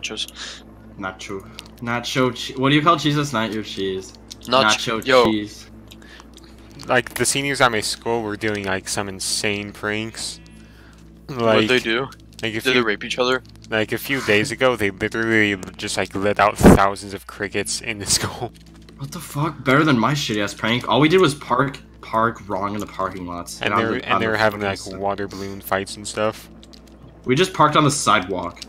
nachos. Nacho. Nacho. Che- what do you call cheese that's not your cheese? Nach- Nacho yo, cheese. Like the seniors at my school were doing like some insane pranks. what'd Like, they do? like a Did they rape each other? like a few days ago, they literally just like let out thousands of crickets in the school. What the fuck? Better than my shitty ass prank. All we did was park park wrong in the parking lots. And on they were the- and they the were having like fucking side. water balloon fights and stuff. We just parked on the sidewalk.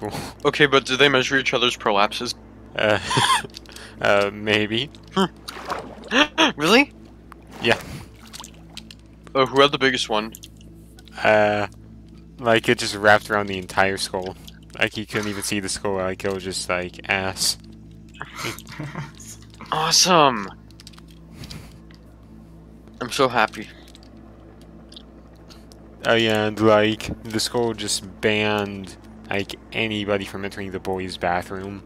Cool. Okay, but do they measure each other's prolapses? Uh, uh, maybe. really? Yeah. Oh, who had the biggest one? Uh, like it just wrapped around the entire skull. Like you couldn't even see the skull. Like it was just like ass. Awesome. I'm so happy. Oh yeah, and like the skull just banned like anybody from entering the boys' bathroom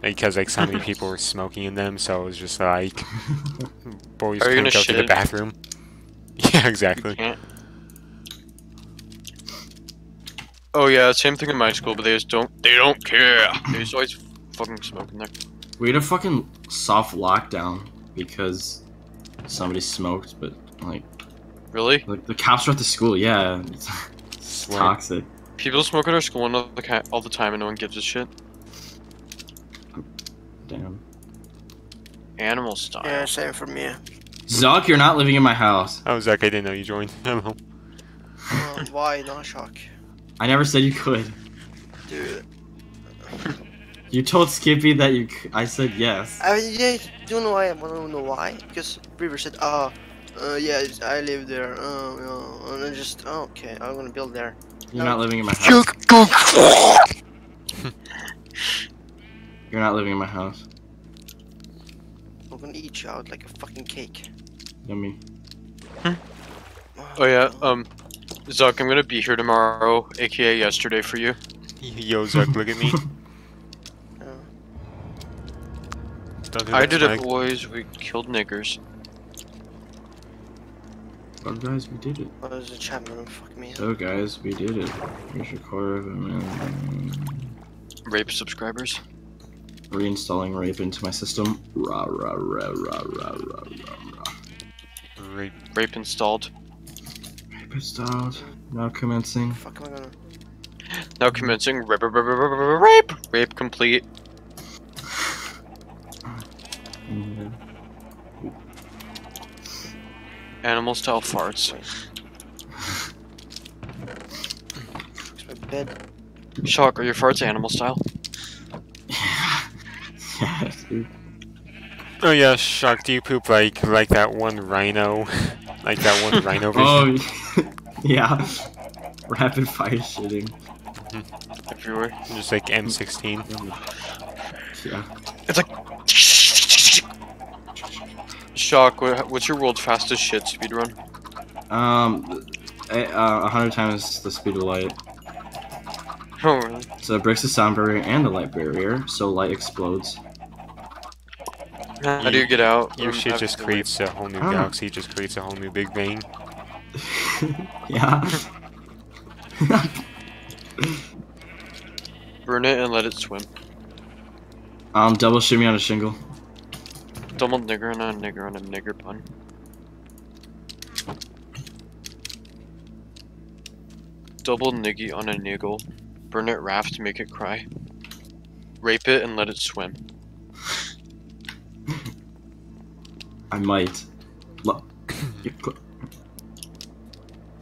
because like so many people were smoking in them. So it was just like boys Are couldn't go shit to the bathroom. Yeah, exactly. Oh yeah, same thing in my school, but they just don't. They don't care. They just always fucking smoking there. We had a fucking soft lockdown because somebody smoked, but like, Really? like the cops were at the school. Yeah, it's, it's toxic. People smoke at our school all the all the time, and no one gives a shit. Damn. Animal style. Yeah, same for me. Zucc, you're not living in my house. Oh, Zach, I didn't know you joined. Hello. Uh, why not shock? I never said you could. Dude. You told Skippy that you. I said yes. I mean, yeah, do you know why? I want to know why? Because River said, oh, uh, yeah, I live there. Oh, yeah. And I just, oh, okay, I'm gonna build there. You're not living in my house. You're not living in my house. I'm gonna eat you out like a fucking cake. Yummy. Oh yeah. Um, Zucc, I'm gonna be here tomorrow, aka yesterday for you. Yo, Zach, look at me. I did it, boys. We killed niggers. Oh, guys, we did it. what is the chat room? Fuck me. So, guys, we did it. Here's your quarter of a million. Rape subscribers. Reinstalling rape into my system. Rah, rah, rah, rah, rah, rah, rah, rah. Rape. Rape installed. Rape installed. Now commencing. Fuck am I gonna? Now commencing rape, rape, rape, rape, rape, rape, rape complete. Animal style farts. Fix my bed. Shock, are your farts animal style? Oh yeah, Shock, do you poop like like that one rhino? like that one rhino vision? Oh, yeah. Rapid fire shitting. Everywhere. Just like M16. Yeah. It's like. Shock, what's your world fastest shit speedrun? Um, a uh, hundred times the speed of light. Oh, really? So it breaks the sound barrier and the light barrier, so light explodes. How do you get out? Your shit just the creates a whole new I galaxy, just creates a whole new Big Bang. yeah. Burn it and let it swim. um, double shimmy on a shingle. Double nigger on a nigger on a nigger pun. Double niggy on a niggle. Burn it raft, to make it cry. Rape it and let it swim. I might. Look.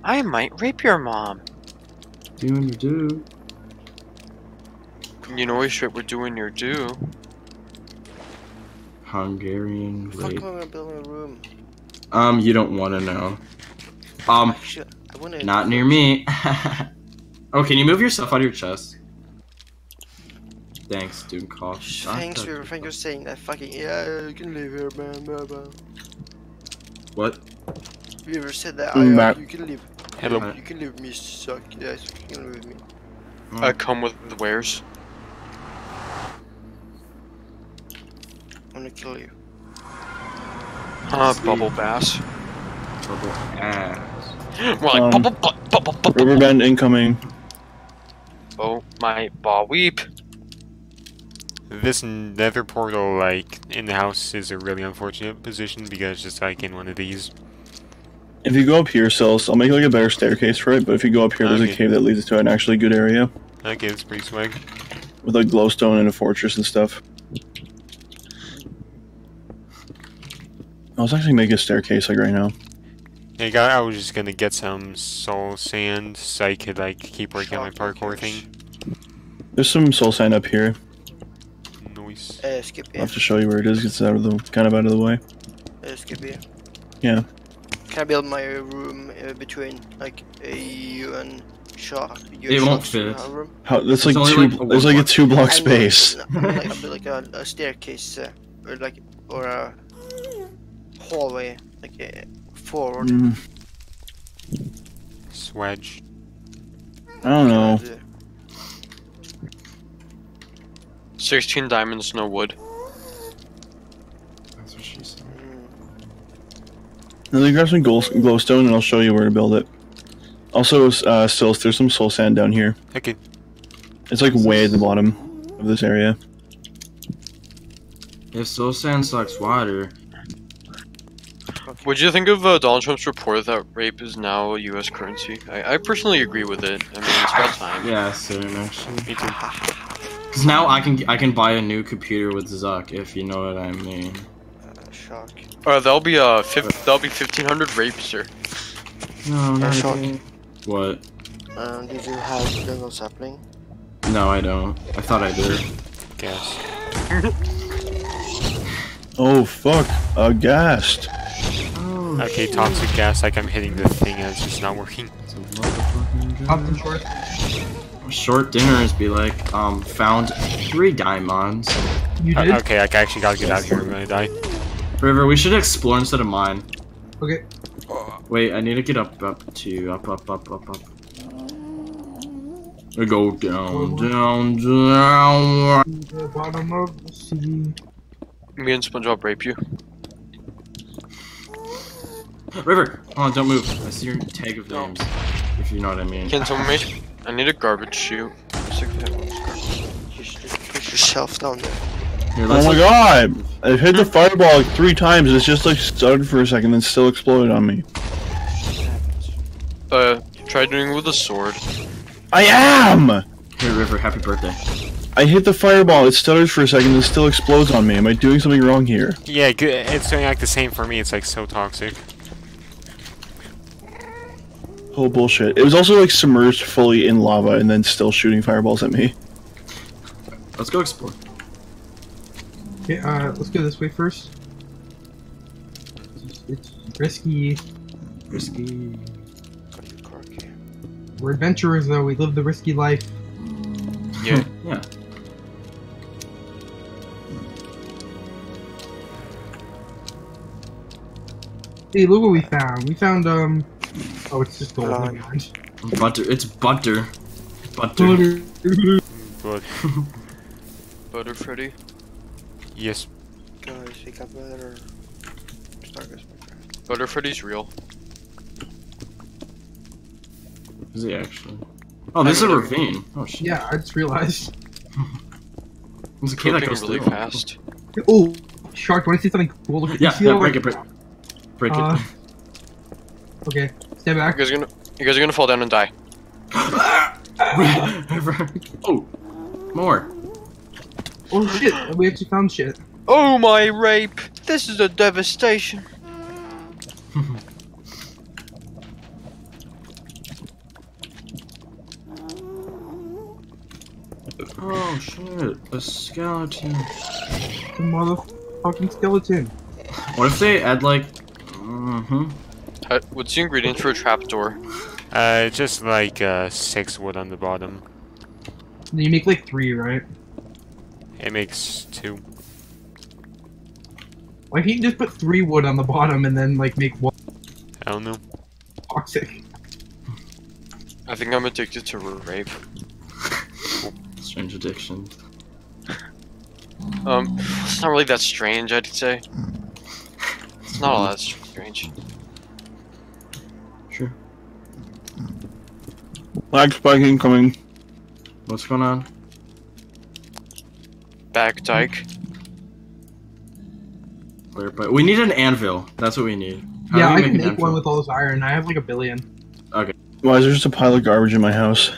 I might rape your mom. Do and you do. You know what shit we're doing your do. Hungarian Fuck rape. am I gonna room? Um, you don't want to know. Um, Actually, I wanna. not near me. oh, can you move yourself out of your chest? Thanks, dude. Cough. Thanks, River. Thank you for saying that. Fucking yeah, you can live here, man. Blah, blah. What? River said that. Mm, I, uh, you can live. Hello. You can live me, suck. Yes, you can live with me. I come with the wares. I'm gonna kill you. Uh, Sweet. bubble bass. Bubble ass. More like Um, bubble butt, bubble butt. Riverbend incoming. Oh my ball weep. This nether portal, like, in the house is a really unfortunate position because just like in one of these. If you go up here, Cells, I'll make like a better staircase for it. But if you go up here, there's Okay. a cave that leads to an actually good area Okay, it's pretty swag. with like glowstone and a fortress and stuff. I was actually making a staircase like right now. Hey, guy, I was just gonna get some soul sand so I could like keep working on my parkour thing. There's some soul sand up here. Noise. Uh, skip I'll have to show you where it is. It's out of the kind of out of the way. Uh, skip here. Yeah. Can I build my room uh, between like uh, you and Shaw? You It won't fit. uh, Room? How that's There's like two. like, a there's like a two block space. no, I mean, like, build like a, a staircase uh, or like or a hallway like uh, forward. Mm, Swedge. I don't know. 16 diamonds, no wood. That's what she said. Let me grab some glow, glowstone and I'll show you where to build it. Also, uh, Stills, there's some soul sand down here. Okay. It's like way at the bottom of this area. If soul sand sucks water, What'd you think of uh, Donald Trump's report that rape is now a U.S. currency? I, I personally agree with it. I mean, it's about time. yeah, same actually. Me too. Because now I can I can buy a new computer with Zucc if you know what I mean. uh, shock. Uh, that'll be uh, fif- that'll be 1,500 rapes, sir. No, not shock. What? Um, did you have jungle sapling? No, I don't. I thought I did. Guess. Oh fuck! Aghast. Oh, Okay, toxic gas, like I'm hitting the thing and it's just not working. it's a motherfucking Up the job. short. Short dinners be like, um, found three diamonds. You Uh, did? okay, I actually gotta get out of here. I'm gonna die. River, we should explore instead of mine. Okay. Wait, I need to get up, up to, up, up, up, up, up. I go down, down, down. The bottom of the sea. Me and SpongeBob rape you. River, hold on, don't move. I see your tag of names, if you know what I mean. Can someone make? I need a garbage chute. Sick of it. You should just push yourself down there. Here, Oh my god! I've hit the fireball like three times. It's just like stuttered for a second, then still exploded on me. Uh, try doing it with a sword. I am. Here, River, happy birthday. I hit the fireball. It stutters for a second, then still explodes on me. Am I doing something wrong here? Yeah. It's doing like the same for me. It's like so toxic. Oh bullshit! It was also like submerged fully in lava and then still shooting fireballs at me. Let's go explore. Okay, uh, let's go this way first. It's, it's risky. Risky. We're adventurers, though. We live the risky life. Yeah. yeah. Hey, look what we found. We found, um... Oh, it's just gold. Hello. Never mind. Butter. It's butter. Butter. Butter. But Butter Freddy. yes, Guys, we got better. Stargate. Butter Freddy's real. Is he actually? Oh, this is a ravine. Oh shit. Yeah, I just realized. There's a cave that goes really through. fast. Oh, Shark, want to see something cool? Look at Yeah, see yeah, all break it, break, break Uh, it. Okay, step You guys are gonna, you guys are gonna fall down and die. oh, more. Oh shit, we actually found shit. Oh my rape! This is a devastation. Oh shit, a skeleton. The motherfucking skeleton. What if they add like? Mm-hmm. Uh, what's the ingredients for a trapdoor? uh, just like uh, six wood on the bottom. You make like three, right? It makes two. Why can't you just put three wood on the bottom and then like make one I don't know. toxic? I think I'm addicted to rape. Strange addiction. Um, it's not really that strange, I'd say. It's not all that strange. Lag spike incoming. What's going on? Back dike. But we need an anvil. That's what we need. How yeah, do I we can make anvil? one with all this iron. I have like a billion. Okay. Why is there just a pile of garbage in my house?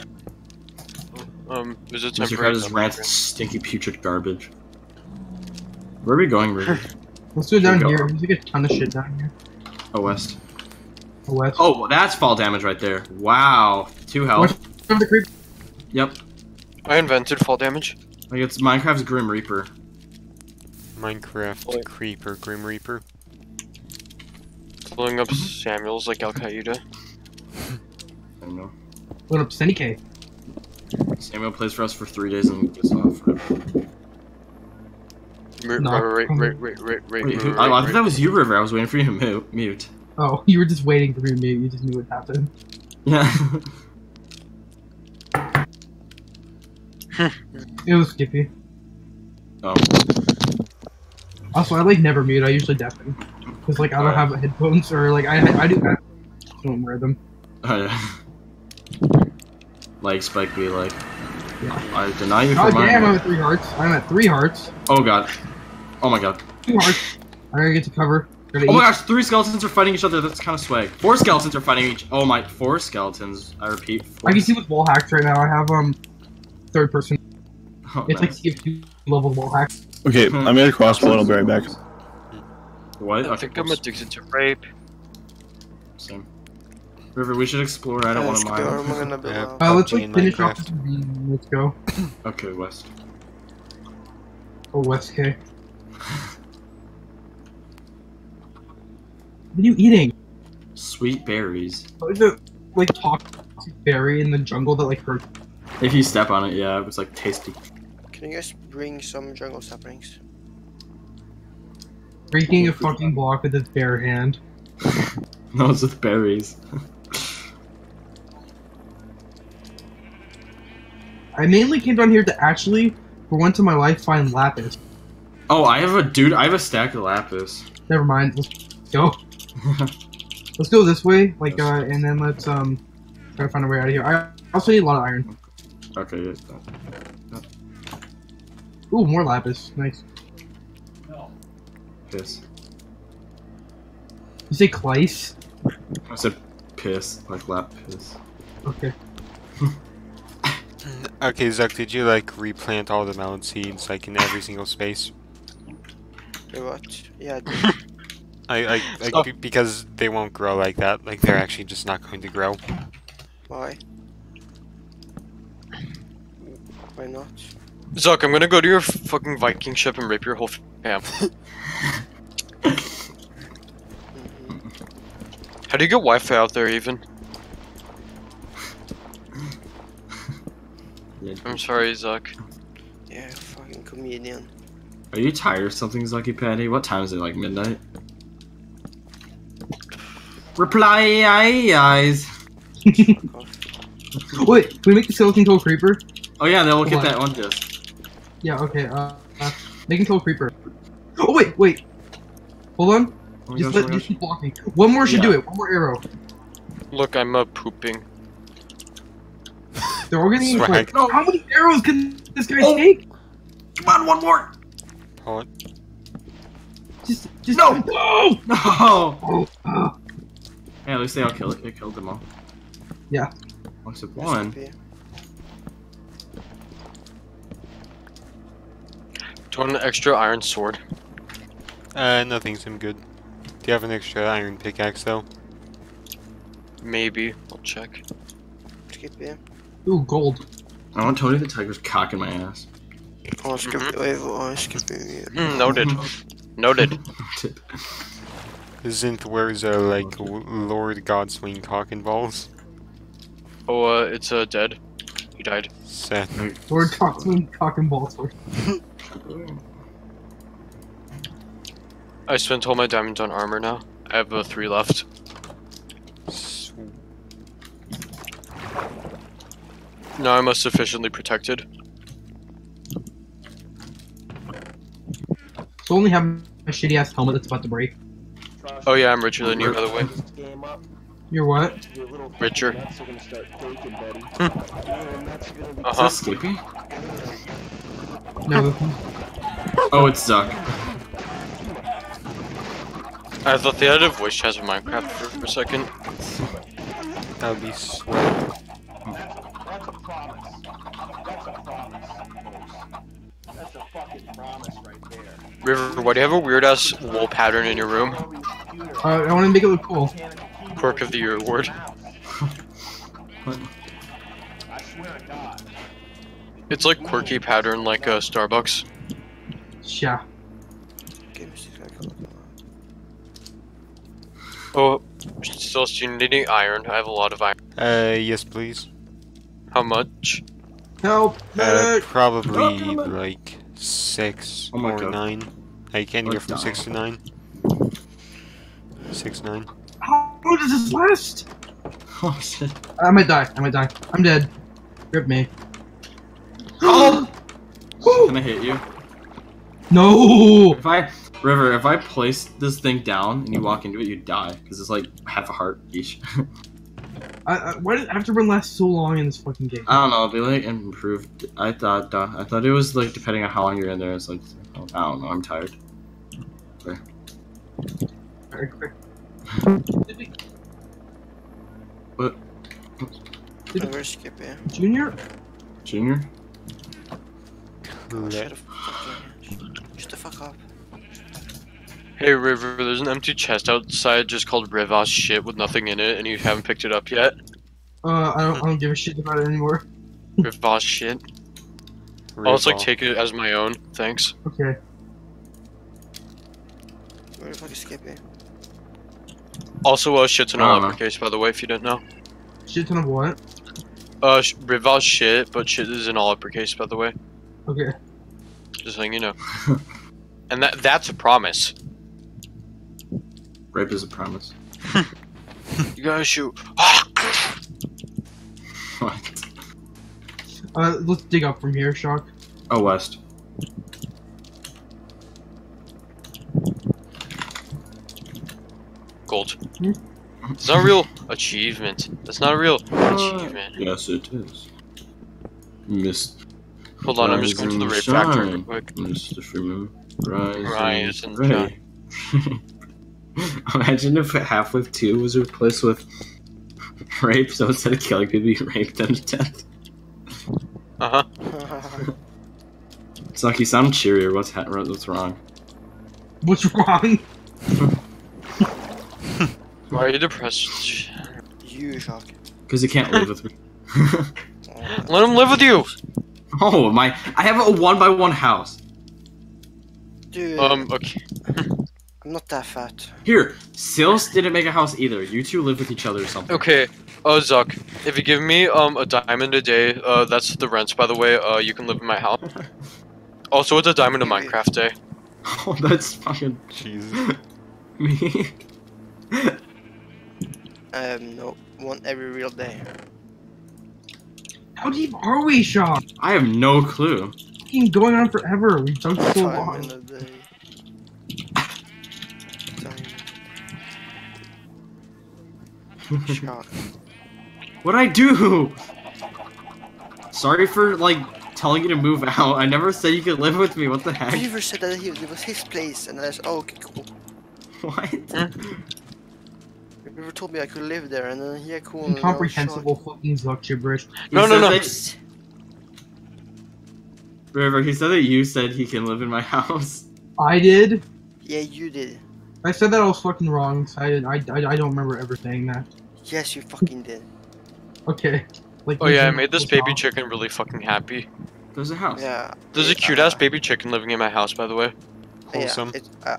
Um, there's a Mr. Temporary. is rancid, stinky, putrid garbage. Where are we going, River? Let's do it down Here we here. go. There's like a ton of shit down here. oh, west. Oh, west. Oh, that's fall damage right there. Wow. Two health. Watch for the creep. Yep. I invented fall damage. Like it's Minecraft's Grim Reaper. Minecraft Wait. Creeper Grim Reaper. Blowing up mm-hmm. Samuels like Al Qaeda. I don't know. What up, Cindy K? Samuel plays for us for three days and gets off. Right, No. right, right, right, right, right, right, Wait, who, right, oh, I, I thought that was you, River. I was waiting for you to mute. Mute. Oh, you were just waiting for me to mute. You just knew what happened. Yeah. It was Skippy. oh. Also, I like never mute. I usually deafen. Because, like, I don't Alright. have headphones or, like, I, I do that. Don't wear them. Oh yeah. like Spike be like, Yeah. I deny you for God mine. damn, I'm at three hearts. I'm at three hearts. Oh god. Oh my god. Two hearts. I gotta get to cover. Gotta Oh my gosh, three skeletons are fighting each other. That's kind of swag. Four skeletons are fighting each. Oh my, four skeletons. I repeat. Four I can see with wall hacks right now. I have, um, third person. Oh, It's like nice. CF2 level wall hacks. Okay, I'm made a crossbow and I'll be right back. What? I Okay, think I'm addicted to rape. Same. River, we should explore. I don't want to Skippy, I'm mine. gonna build Yeah. Uh, let's, PUBG like, finish off this. Let's go. Okay, west. Oh, West K. What are you eating? Sweet berries. Like the, like, toxic berry in the jungle that, like, hurts. If you step on it, yeah, it was like tasty. Can you guys bring some jungle saplings? Breaking a fucking block with his bare hand. No, it's with berries. I mainly came down here to actually, for once in my life, find lapis. Oh, I have a dude. I have a stack of lapis. Never mind. Let's go. Let's go this way, like, uh, and then let's um try to find a way out of here. I also need a lot of iron. okay. yeah. Ooh, more lapis. Nice. Piss. You say Kleiss? I said piss, like lap piss. Okay. Okay, Zucc, did you like replant all the melon seeds like in every single space? Wait, what? Yeah, I, I, like Stop. be- because they won't grow like that. Like they're actually just not going to grow. why? Why not? Zucc, I'm gonna go to your fucking Viking ship and rape your whole fam. How do you get Wi-Fi out there even? Mm-hmm. I'm sorry, Zucc. Yeah, fucking comedian. Are you tired of something, Zucky Patty? What time is it? Like midnight? Reply aye eyes. Wait, can we make the skeleton kill a creeper? Oh yeah, then we'll Hold get on. that one disc. Yeah, okay, uh, uh make him kill a creeper. Oh, wait, wait. Hold on. Oh just gosh, let, oh just keep walking. One more should Yeah. do it. One more arrow. Look, I'm uh, pooping. They're all getting Swag. like, No. how many arrows can this guy Oh. take? Come on, one more. Hold on. Just, just No. no. No. Hey, at least they all killed it. They killed them all. Yeah. Except Yes, one. Skippy. Do you want an extra iron sword? Uh, nothing's I'm good. Do you have an extra iron pickaxe though? Maybe. I'll check. Skippy. ooh, gold. I want Tony the Tiger's cock in my ass. Oh, Skippy. Wait, oh, Skippy. Hmm, noted. Noted. Zinth wears a like w- Lord Godswing cock and balls. Oh, uh, it's uh, dead. He died. Sad. Lord Coxman, cock and ball sword. I spent all my diamonds on armor now. I have uh, three left. S- Now I'm uh, sufficiently protected. So only have a shitty ass helmet that's about to break. Oh yeah, I'm richer than you, by the way. You're what? Richer. Is Uh-huh. that Skippy? No. Oh, it's Zucc. I thought the other voice chat in Minecraft for a second. That would be sweet. River, why do you have a weird ass wool pattern in your room? Uh, I want to make it look cool. Quirk of the Year award. It's like quirky pattern like uh, Starbucks. Yeah. Game is gonna come up. Oh, still do you need any iron? I have a lot of iron. Uh, yes, please. How much? Help! Uh, probably like six Oh my or God. nine. Like anywhere Or from six to nine. Six nine. How long does this last? Oh shit. I might die. I might die. I'm dead. Rip me. Oh! Woo! Can I hit you? No! If I River, if I place this thing down and you walk into it, you die because it's like half a heart each. I, I, why did I have to run last so long in this fucking game? I don't know. They like improved. I thought. Uh, I thought it was like depending on how long you're in there. It's like I don't know. I'm tired. Very quick. What? Did- Oh, where's Skippy? Junior? Junior. Oh, shut the fucking Shut the fuck up. Hey River, there's an empty chest outside just called Rivas shit with nothing in it, and you haven't picked it up yet. Uh, I don't, I don't give a shit about it anymore. Rivas shit. I'll just like take it as my own. Thanks. Okay. Where the fuck is Skippy? Also, uh, shit's in I all don't uppercase, by the way, if you didn't know. Shit ton of what? Uh, sh- Rivas shit, but shit is in all uppercase, by the way. Okay. Just letting you know. and that that's a promise. Rape is a promise. You gotta shoot. What? Uh, let's dig up from here, Shock. Oh, west. Gold. It's not a real achievement. That's not a real achievement. Yes, it is. Miss Hold on, I'm just going to the rape factory real Shine. quick. Mr. Freeman. Rise, Rise and and ray. Imagine if Half Life 2 was replaced with rape, so instead of killing people, you raped them to death. Uh huh. Suck, you sound cheerier. What's, ha- what's wrong? What's wrong? Why are you depressed? you, Shock. Because you can't live with me. Let him live with you. oh, my. I have a one by one house. dude, Um. Okay. I'm not that fat. Here, Sils didn't make a house either. You two live with each other or something. Okay. Uh, Zucc, if you give me um a diamond a day, uh, that's the rent, by the way. Uh, you can live in my house. Also, it's a diamond a Minecraft day. Oh, that's fucking Jesus. me. Um, no, one every real day. How deep are we, Shock? I have no clue. Fucking going on forever. We've done so Time long. in a day. Time. Shock. What'd I do? Sorry for, like, telling you to move out. I never said you could live with me. What the heck? Weaver said that he, it was his place, and I said, oh, okay, cool. What? Weaver told me I could live there, and then yeah, cool. and I was Incomprehensible fucking Zucc gibberish. He No, no, no. that- River, he said that you said he can live in my house. I did. Yeah, you did. I said that I was fucking wrong. So I, I, I, I don't remember ever saying that. Yes, you fucking did. Okay. Like. Oh yeah, I made this baby off. chicken really fucking happy. There's a house. Yeah. There's a it, cute ass uh, baby chicken living in my house, by the way. Wholesome. Yeah, it, uh,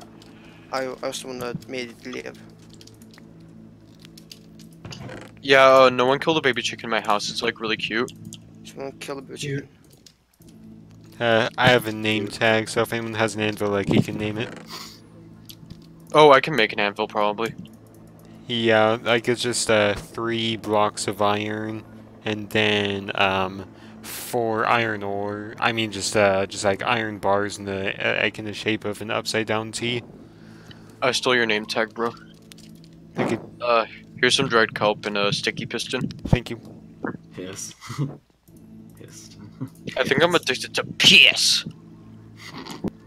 I, I was the one that made it live. Yeah, uh, no one killed a baby chicken in my house. It's like really cute. Someone killed a baby Cute. chicken. Uh, I have a name tag, so if anyone has an anvil, like he can name it. Oh, I can make an anvil probably. Yeah, like it's just uh three blocks of iron, and then um four iron ore. I mean, just uh just like iron bars in the uh, like in the shape of an upside down T. I stole your name tag, bro. Like it, Uh, Here's some dried kelp and a sticky piston. Thank you. Piss. Pissed. I think I'm addicted to piss.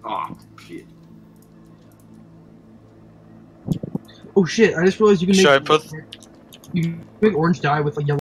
Aw, shit. Oh shit! I just realized you can make. Should I put- You can make orange dye with like yellow